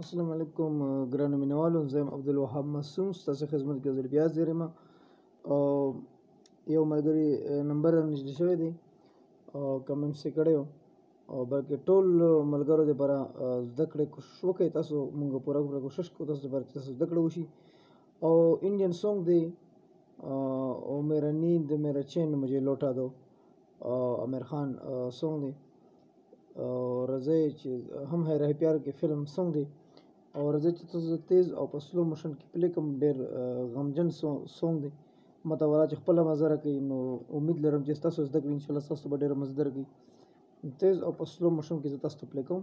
السلام علیکم ګرانو مینوالو زم عبدالوهاب معصوم ستاسو خدمت کې زر بیا زیرم او یو ملګری نمبر نشته شوی دی او کمنټ سي کړو او بلکې ټول ملګرو دې پر زده کړې کوشش وکړي تاسو موږ پوره پوره کوشش کوو تاسو پر تاسو زده کړو شي او انډین سونګ دی او میرا نیند میرا چین مجھے لوټا دو امیر خان سونګ دی او رضی چې هم هی رهی پیار کې فلم سونګ دی او رضی چې تاسو تیز او په سلو موشن کې پلی کوم ډیر غمجن سونګ دی متورا چې خپل مزه راکوي نو امید لرم چې تاسو زده کړئ ان شاء الله تاسو به ډیر مزه درکړي تیز او په سلو موشن کې زه تاسو ته پلی کوم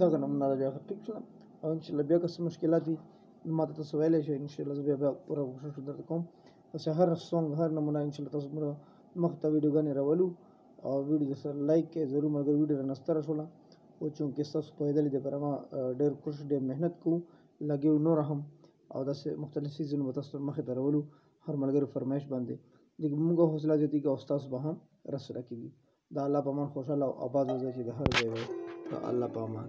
دغه نمونه ده بیا ټیک شو او ان شاء الله بیا که څه مشکلات وي نو ماته تاسو ویلی شئ ان شاء الله زه بیا بیا پوره کوشش درته کوم تاسو هر سونګ هر نمونه ان شاء الله تاسو موږ مخ ته ویډیوګانې راولو او ویډیو د سره لایک کړئ ضرور مګر ویډیو رانه ستره شوله او چونکې ستاسو پوهېدلې د پر ما ډېر کوشش ډېر محنت کوو لګیو نور هم او داسې مختلف سیزونه به تاسو مخې ته راولو هر ملګری فرمایش باندې د موږ حوصله زیاتی کې او تاسو به هم رسره کیږي دا الله په امان خوشاله او آباد وځي چې د هر ځای وي الله په امان